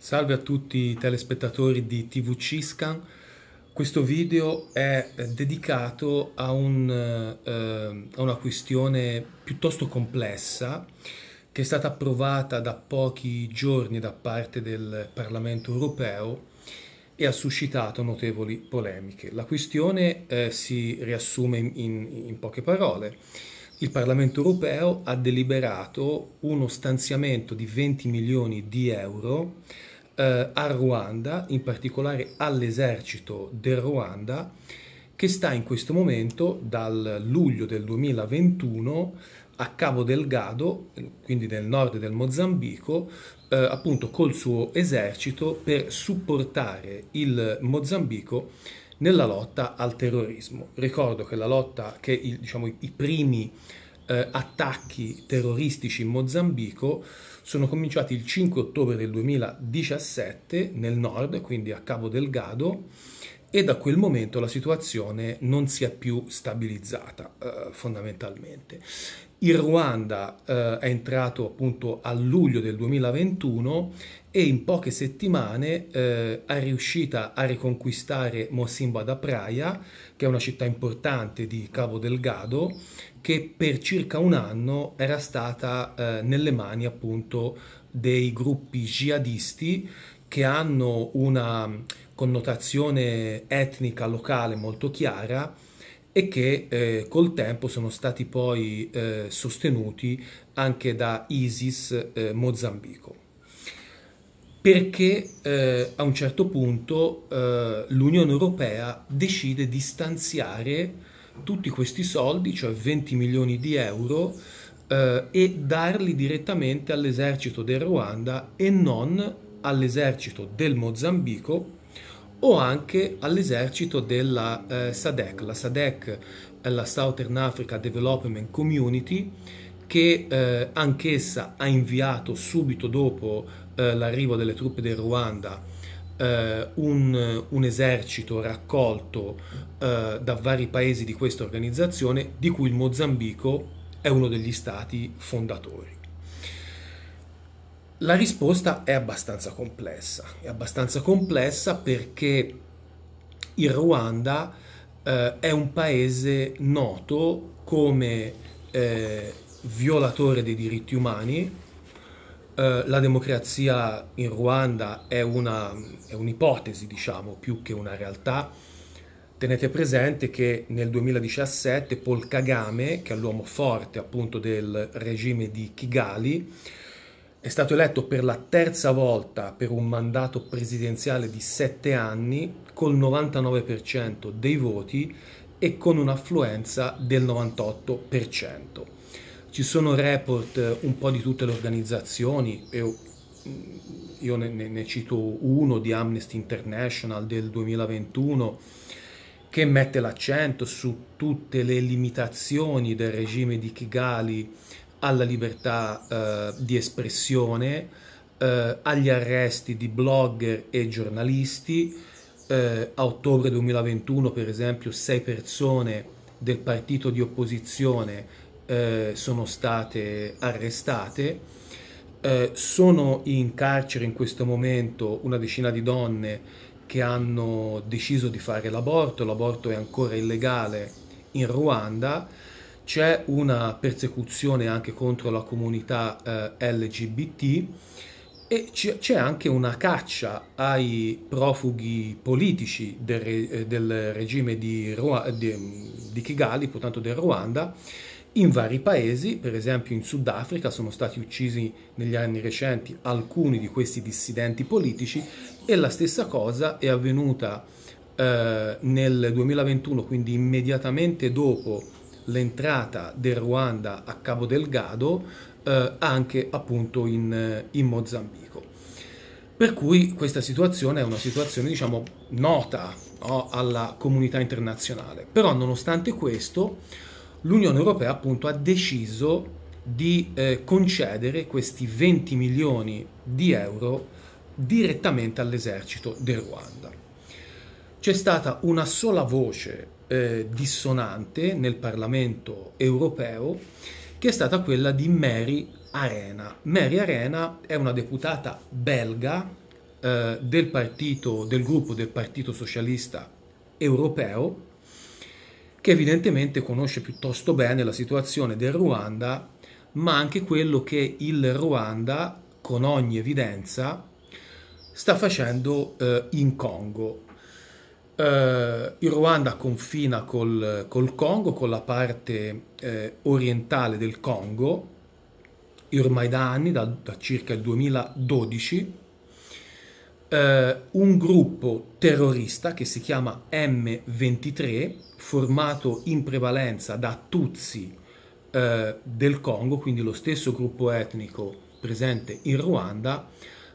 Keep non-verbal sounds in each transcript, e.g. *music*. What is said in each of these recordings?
Salve a tutti i telespettatori di TV Ciscan. Questo video è dedicato a, un, eh, a, una questione piuttosto complessa che è stata approvata da pochi giorni da parte del Parlamento europeo e ha suscitato notevoli polemiche. La questione eh, si riassume in, in poche parole il Parlamento europeo ha deliberato uno stanziamento di 20 milioni di euro eh, a Ruanda, in particolare all'esercito del Ruanda, che sta in questo momento dal luglio del 2021 a Cabo Delgado, quindi nel nord del Mozambico, eh, appunto col suo esercito per supportare il Mozambico nella lotta al terrorismo. Ricordo che la lotta, che il, diciamo, i primi eh, attacchi terroristici in Mozambico sono cominciati il 5 ottobre del 2017 nel nord, quindi a Cabo Delgado, e da quel momento la situazione non si è più stabilizzata eh, fondamentalmente. Il Ruanda eh, è entrato appunto a luglio del 2021 e in poche settimane eh, è riuscita a riconquistare Mosimba da Praia, che è una città importante di Cabo Delgado, che per circa un anno era stata eh, nelle mani appunto dei gruppi jihadisti che hanno una connotazione etnica locale molto chiara e che eh, col tempo sono stati poi eh, sostenuti anche da ISIS eh, Mozambico. Perché eh, a un certo punto eh, l'Unione Europea decide di stanziare tutti questi soldi, cioè 20 milioni di euro, eh, e darli direttamente all'esercito del Ruanda e non all'esercito del Mozambico o anche all'esercito della eh, SADEC. La SADEC è la Southern Africa Development Community che eh, anch'essa ha inviato subito dopo eh, l'arrivo delle truppe del Ruanda eh, un, un, esercito raccolto eh, da vari paesi di questa organizzazione, di cui il Mozambico è uno degli stati fondatori. La risposta è abbastanza complessa, è abbastanza complessa perché il Ruanda eh, è un paese noto come eh, violatore dei diritti umani. Eh, la democrazia in Ruanda è, una, è un'ipotesi, diciamo, più che una realtà. Tenete presente che nel 2017 Paul Kagame, che è l'uomo forte appunto del regime di Kigali, è stato eletto per la terza volta per un mandato presidenziale di sette anni col 99% dei voti e con un'affluenza del 98%. Ci sono report un po' di tutte le organizzazioni, io, io ne, ne cito uno di Amnesty International del 2021 che mette l'accento su tutte le limitazioni del regime di Kigali alla libertà eh, di espressione, eh, agli arresti di blogger e giornalisti. Eh, a ottobre 2021, per esempio, sei persone del partito di opposizione eh, sono state arrestate. Eh, sono in carcere in questo momento una decina di donne che hanno deciso di fare l'aborto, l'aborto è ancora illegale in Ruanda c'è una persecuzione anche contro la comunità eh, LGBT e c'è anche una caccia ai profughi politici del, eh, del regime di, di, di Kigali, portanto del Ruanda, in vari paesi, per esempio in Sudafrica sono stati uccisi negli anni recenti alcuni di questi dissidenti politici e la stessa cosa è avvenuta eh, nel 2021, quindi immediatamente dopo l'entrata del Ruanda a Cabo Delgado eh, anche appunto in, in, Mozambico. Per cui questa situazione è una situazione diciamo nota no, alla comunità internazionale. Però nonostante questo l'Unione Europea appunto ha deciso di eh, concedere questi 20 milioni di euro direttamente all'esercito del Ruanda. C'è stata una sola voce eh, dissonante nel Parlamento europeo che è stata quella di Mary Arena. Mary Arena è una deputata belga eh, del partito, del gruppo del Partito Socialista Europeo, che evidentemente conosce piuttosto bene la situazione del Ruanda, ma anche quello che il Ruanda, con ogni evidenza, sta facendo eh, in Congo. Uh, il Ruanda confina col, col, Congo, con la parte eh, orientale del Congo, ormai da anni, da, da circa il 2012, uh, un gruppo terrorista che si chiama M23, formato in prevalenza da Tutsi uh, del Congo, quindi lo stesso gruppo etnico presente in Ruanda,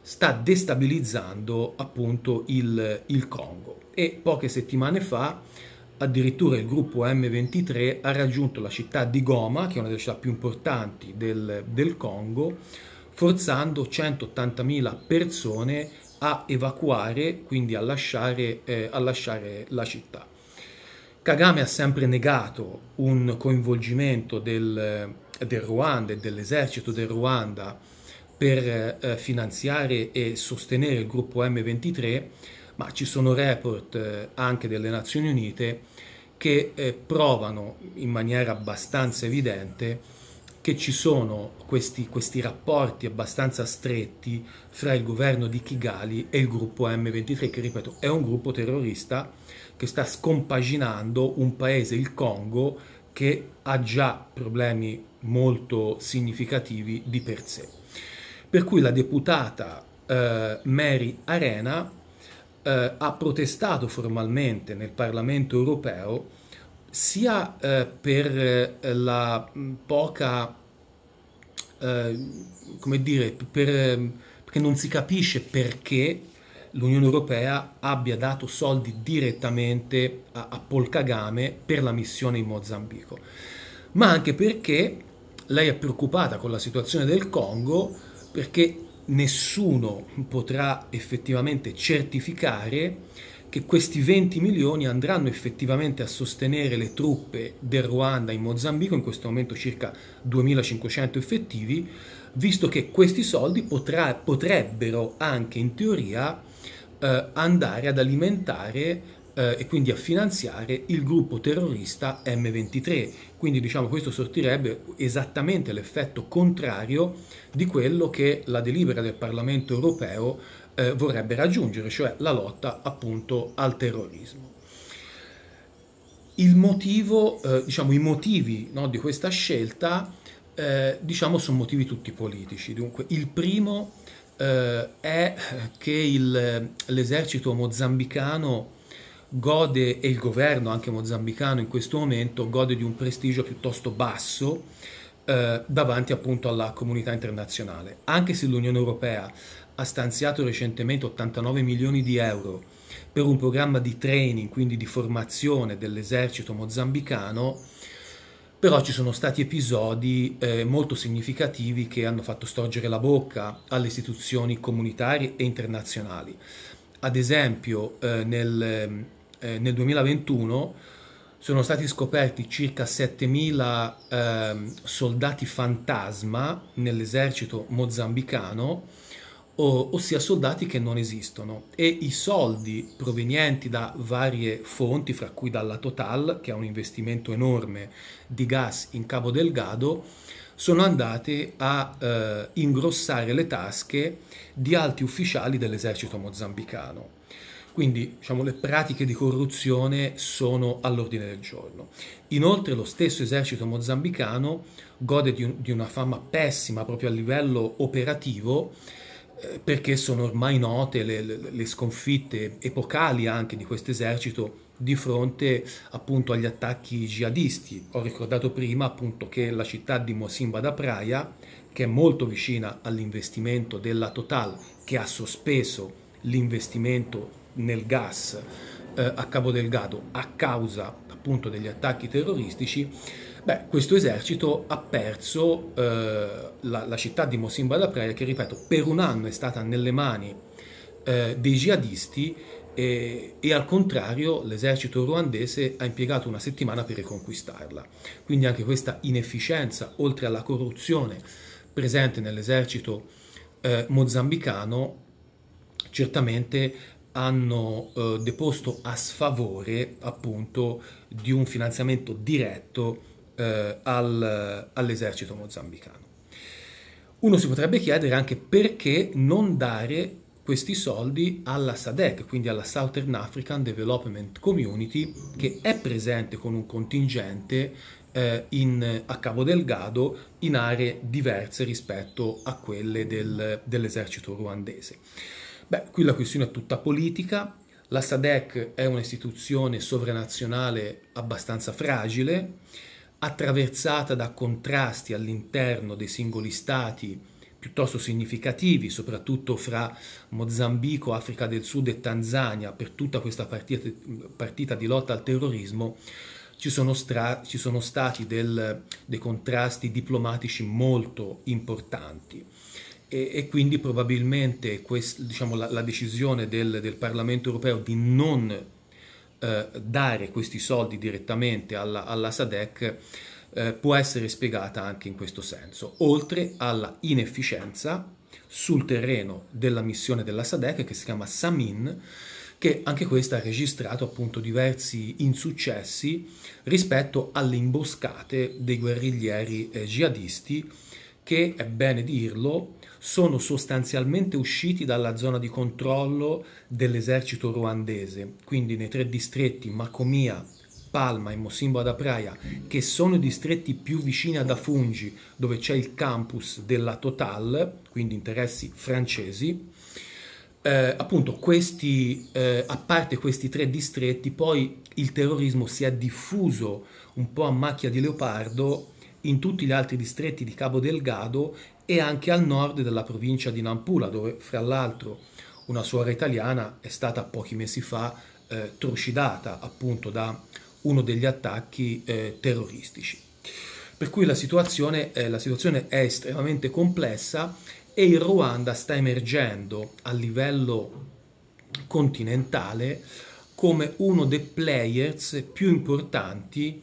sta destabilizzando appunto il, il Congo e poche settimane fa addirittura il gruppo M23 ha raggiunto la città di Goma, che è una delle città più importanti del, del Congo, forzando 180.000 persone a evacuare, quindi a lasciare, eh, a lasciare la città. Kagame ha sempre negato un coinvolgimento del, del Ruanda e dell'esercito del Ruanda per eh, finanziare e sostenere il gruppo M23, ma ci sono report eh, anche delle Nazioni Unite che eh, provano in maniera abbastanza evidente che ci sono questi, questi, rapporti abbastanza stretti fra il governo di Kigali e il gruppo M23, che ripeto è un gruppo terrorista che sta scompaginando un paese, il Congo, che ha già problemi molto significativi di per sé per cui la deputata eh, Mary Arena eh, ha protestato formalmente nel Parlamento europeo sia eh, per eh, la poca, eh, come dire, per, perché non si capisce perché l'Unione Europea abbia dato soldi direttamente a, a Paul Kagame per la missione in Mozambico, ma anche perché lei è preoccupata con la situazione del Congo perché nessuno potrà effettivamente certificare che questi 20 milioni andranno effettivamente a sostenere le truppe del Ruanda in Mozambico, in questo momento circa 2500 effettivi, visto che questi soldi potrà, potrebbero anche in teoria eh, andare ad alimentare eh, e quindi a finanziare il gruppo terrorista M23. Quindi diciamo questo sortirebbe esattamente l'effetto contrario di quello che la delibera del Parlamento europeo eh, vorrebbe raggiungere, cioè la lotta appunto al terrorismo. Motivo, eh, diciamo, i motivi no, di questa scelta eh, diciamo sono motivi tutti politici. Dunque, il primo eh, è che il, l'esercito mozambicano gode, e il governo anche mozambicano in questo momento, gode di un prestigio piuttosto basso eh, davanti appunto alla comunità internazionale. Anche se l'Unione Europea ha stanziato recentemente 89 milioni di euro per un programma di training, quindi di formazione dell'esercito mozambicano, però ci sono stati episodi eh, molto significativi che hanno fatto storgere la bocca alle istituzioni comunitarie e internazionali. Ad esempio, eh, nel eh, nel 2021 sono stati scoperti circa 7.000 eh, soldati fantasma nell'esercito mozambicano, o, ossia soldati che non esistono e i soldi provenienti da varie fonti, fra cui dalla Total, che ha un investimento enorme di gas in Cabo Delgado, sono andati a eh, ingrossare le tasche di alti ufficiali dell'esercito mozambicano. Quindi diciamo, le pratiche di corruzione sono all'ordine del giorno. Inoltre lo stesso esercito mozambicano gode di, un, di una fama pessima proprio a livello operativo eh, perché sono ormai note le, le, le sconfitte epocali anche di questo esercito di fronte appunto agli attacchi jihadisti. Ho ricordato prima appunto che la città di Mosimba da Praia, che è molto vicina all'investimento della Total, che ha sospeso l'investimento nel gas eh, a Cabo Delgado a causa appunto degli attacchi terroristici, beh, questo esercito ha perso eh, la, la, città di Mosimba da Praia che, ripeto, per un anno è stata nelle mani eh, dei jihadisti e, e, al contrario l'esercito ruandese ha impiegato una settimana per riconquistarla. Quindi anche questa inefficienza, oltre alla corruzione presente nell'esercito eh, mozambicano, certamente hanno eh, deposto a sfavore appunto di un finanziamento diretto eh, al, all'esercito mozambicano. Uno si potrebbe chiedere anche perché non dare questi soldi alla SADC, quindi alla Southern African Development Community, che è presente con un contingente eh, in, a Cabo Delgado in aree diverse rispetto a quelle del, dell'esercito ruandese. Beh, qui la questione è tutta politica. La SADC è un'istituzione sovranazionale abbastanza fragile, attraversata da contrasti all'interno dei singoli stati piuttosto significativi, soprattutto fra Mozambico, Africa del Sud e Tanzania, per tutta questa partita, partita di lotta al terrorismo, ci sono, stra- ci sono stati del, dei contrasti diplomatici molto importanti. E, e quindi probabilmente quest, diciamo, la, la, decisione del, del, Parlamento europeo di non eh, dare questi soldi direttamente alla, alla SADEC eh, può essere spiegata anche in questo senso, oltre alla inefficienza sul terreno della missione della SADEC che si chiama SAMIN, che anche questa ha registrato appunto diversi insuccessi rispetto alle imboscate dei guerriglieri eh, jihadisti che, è bene dirlo, sono sostanzialmente usciti dalla zona di controllo dell'esercito ruandese, quindi nei tre distretti Macomia, Palma e Mosimbo ad Praia, che sono i distretti più vicini ad Afungi, dove c'è il campus della Total, quindi interessi francesi. Eh, appunto, questi, eh, a parte questi tre distretti, poi il terrorismo si è diffuso un po' a macchia di leopardo in tutti gli altri distretti di Cabo Delgado e anche al nord della provincia di Nampula, dove fra l'altro una suora italiana è stata pochi mesi fa eh, trucidata appunto da uno degli attacchi eh, terroristici. Per cui la situazione, eh, la situazione è estremamente complessa e il Ruanda sta emergendo a livello continentale come uno dei players più importanti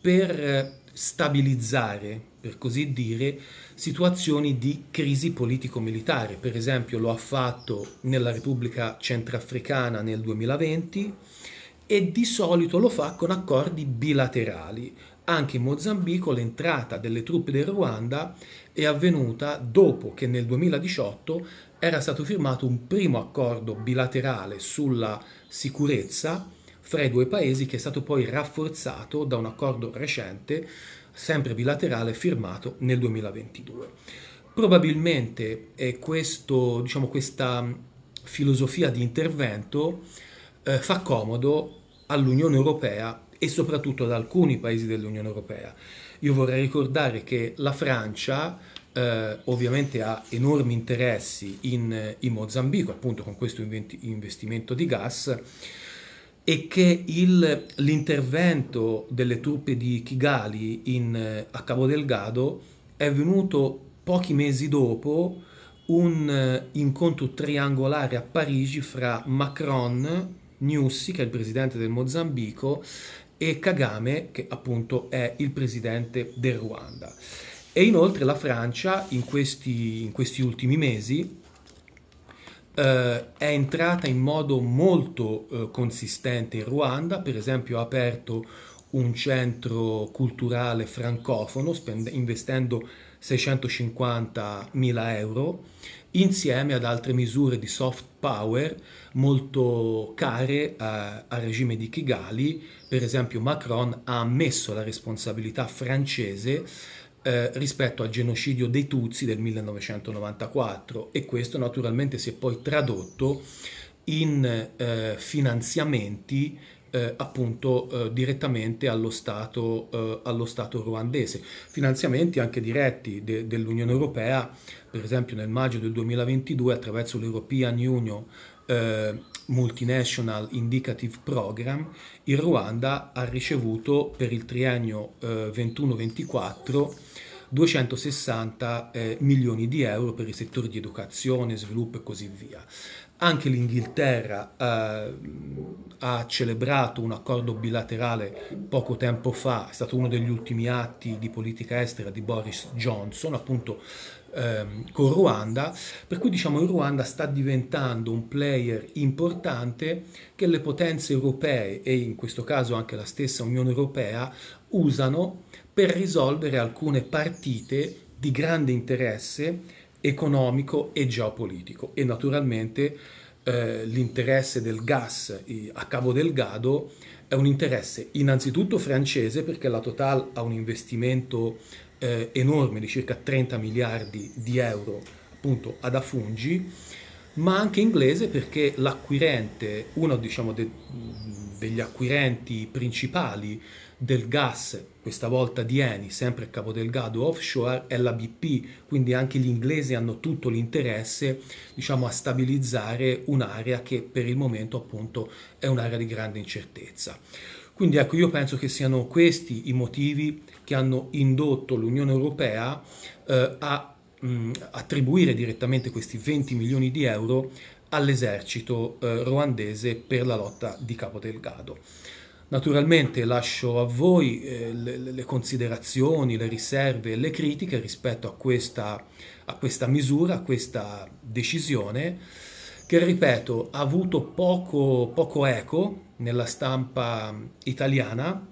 per eh, stabilizzare, per così dire, situazioni di crisi politico-militare. Per esempio lo ha fatto nella Repubblica Centrafricana nel 2020, e di solito lo fa con accordi bilaterali. Anche in Mozambico l'entrata delle truppe del Ruanda è avvenuta dopo che nel 2018 era stato firmato un primo accordo bilaterale sulla sicurezza fra i due paesi che è stato poi rafforzato da un accordo recente, sempre bilaterale, firmato nel 2022. Probabilmente questo, diciamo, questa filosofia di intervento eh, fa comodo all'Unione Europea e soprattutto ad alcuni paesi dell'Unione Europea. Io vorrei ricordare che la Francia eh, ovviamente ha enormi interessi in, in, Mozambico, appunto con questo investimento di gas, e che il, l'intervento delle truppe di Kigali in, a Cabo Delgado è venuto pochi mesi dopo un eh, incontro triangolare a Parigi fra Macron, Nussi, che è il presidente del Mozambico, e Kagame, che appunto è il presidente del Ruanda. E inoltre la Francia in questi, in questi ultimi mesi eh, è entrata in modo molto eh, consistente in Ruanda, per esempio ha aperto un centro culturale francofono spende, investendo 650 mila euro insieme ad altre misure di soft power molto care a, al regime di Kigali. Per esempio Macron ha ammesso la responsabilità francese eh, rispetto al genocidio dei Tutsi del 1994 e questo naturalmente si è poi tradotto in eh, finanziamenti eh, appunto eh, direttamente allo Stato, eh, allo Stato ruandese. Finanziamenti anche diretti de- dell'Unione Europea, per esempio nel maggio del 2022 attraverso l'European Union eh, Multinational Indicative Program, il Ruanda ha ricevuto per il triennio 21-24 eh, 260 eh, milioni di euro per i settori di educazione, sviluppo e così via. Anche l'Inghilterra eh, ha celebrato un accordo bilaterale poco tempo fa, è stato uno degli ultimi atti di politica estera di Boris Johnson, appunto ehm, con Ruanda, per cui diciamo il Ruanda sta diventando un player importante che le potenze europee e in questo caso anche la stessa Unione Europea usano per risolvere alcune partite di grande interesse economico e geopolitico. E naturalmente eh, l'interesse del gas a Cabo Delgado è un interesse innanzitutto francese perché la Total ha un investimento eh, enorme di circa 30 miliardi di euro appunto ad Afungi, ma anche inglese perché l'acquirente, uno diciamo, de, degli acquirenti principali del gas, questa volta di Eni, sempre a Capo Delgado offshore, è la BP, quindi anche gli inglesi hanno tutto l'interesse diciamo, a stabilizzare un'area che per il momento appunto è un'area di grande incertezza. Quindi ecco, io penso che siano questi i motivi che hanno indotto l'Unione Europea eh, a mh, attribuire direttamente questi 20 milioni di euro all'esercito eh, ruandese per la lotta di Capo Delgado. Naturalmente lascio a voi eh, le, le, considerazioni, le riserve e le critiche rispetto a questa, a questa misura, a questa decisione che, ripeto, ha avuto poco, poco eco nella stampa italiana,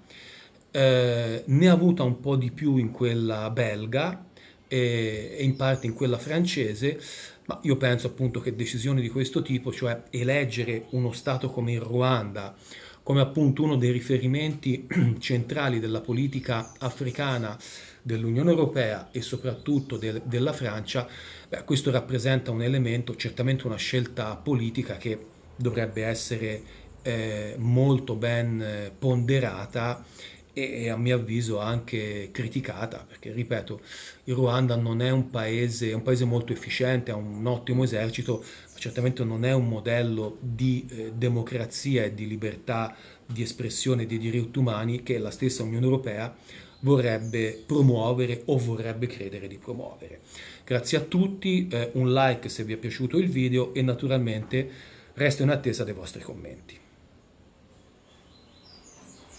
eh, ne ha avuta un po' di più in quella belga e, e in parte in quella francese, ma io penso appunto che decisioni di questo tipo, cioè eleggere uno Stato come il Ruanda, come appunto uno dei riferimenti *clears throat* centrali della politica africana dell'Unione Europea e soprattutto de- della Francia, beh, questo rappresenta un elemento, certamente una scelta politica che dovrebbe essere eh, molto ben eh, ponderata e a mio avviso anche criticata, perché ripeto, il Ruanda non è un paese, è un paese molto efficiente, ha un ottimo esercito, ma certamente non è un modello di eh, democrazia e di libertà di espressione dei diritti umani che la stessa Unione Europea vorrebbe promuovere o vorrebbe credere di promuovere. Grazie a tutti, eh, un like se vi è piaciuto il video e naturalmente resto in attesa dei vostri commenti.